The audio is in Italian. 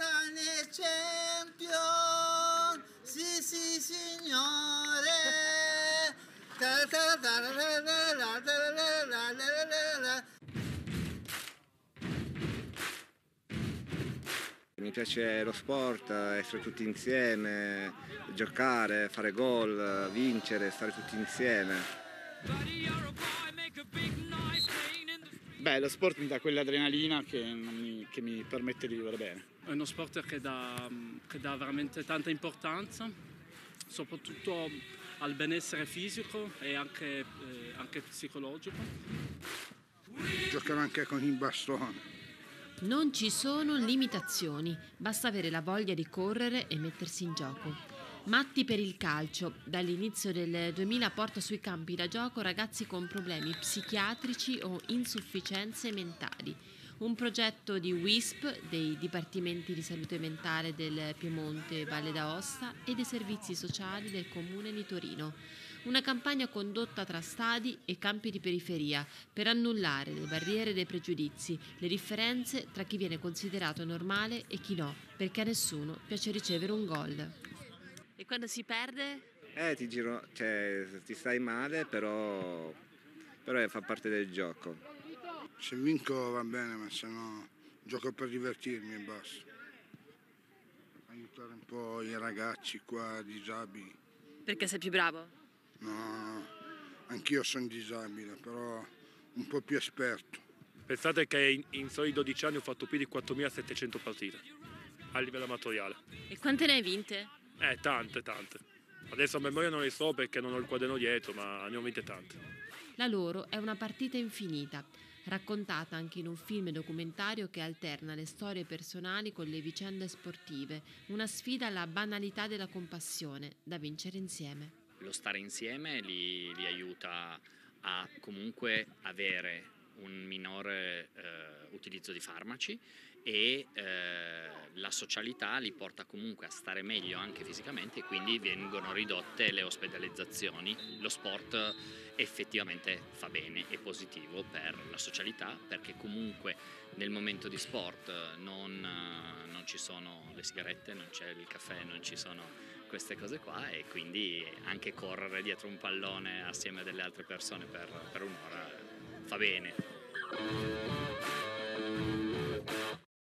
sane champion, sì sì signore. Mi piace lo sport, essere tutti insieme, giocare, fare gol, vincere, stare tutti insieme. Beh, lo sport mi dà quell'adrenalina che, non mi, che mi permette di vivere bene. È uno sport che dà, che dà veramente tanta importanza, soprattutto al benessere fisico e anche, eh, anche psicologico. Giocano anche con il bastone. Non ci sono limitazioni, basta avere la voglia di correre e mettersi in gioco. Matti per il calcio. Dall'inizio del 2000 porta sui campi da gioco ragazzi con problemi psichiatrici o insufficienze mentali. Un progetto di WISP, dei Dipartimenti di Salute Mentale del Piemonte Valle d'Aosta e dei servizi sociali del Comune di Torino. Una campagna condotta tra stadi e campi di periferia per annullare le barriere dei pregiudizi, le differenze tra chi viene considerato normale e chi no, perché a nessuno piace ricevere un gol. Quando si perde? Eh, ti giro, cioè, ti stai male, però, però fa parte del gioco. Se vinco va bene, ma se no gioco per divertirmi e basta. Aiutare un po' i ragazzi qua disabili. Perché sei più bravo? No, no, anch'io sono disabile, però un po' più esperto. Pensate che in, in soli 12 anni ho fatto più di 4.700 partite a livello amatoriale. E quante ne hai vinte? Eh, tante, tante. Adesso a memoria non le so perché non ho il quaderno dietro, ma ne ho vinte tante. La loro è una partita infinita, raccontata anche in un film documentario che alterna le storie personali con le vicende sportive, una sfida alla banalità della compassione, da vincere insieme. Lo stare insieme li, li aiuta a comunque avere un minore eh, utilizzo di farmaci e eh, la socialità li porta comunque a stare meglio anche fisicamente e quindi vengono ridotte le ospedalizzazioni. Lo sport effettivamente fa bene, è positivo per la socialità perché comunque nel momento di sport non, non ci sono le sigarette, non c'è il caffè, non ci sono queste cose qua e quindi anche correre dietro un pallone assieme a delle altre persone per, per un'ora fa bene. ああ。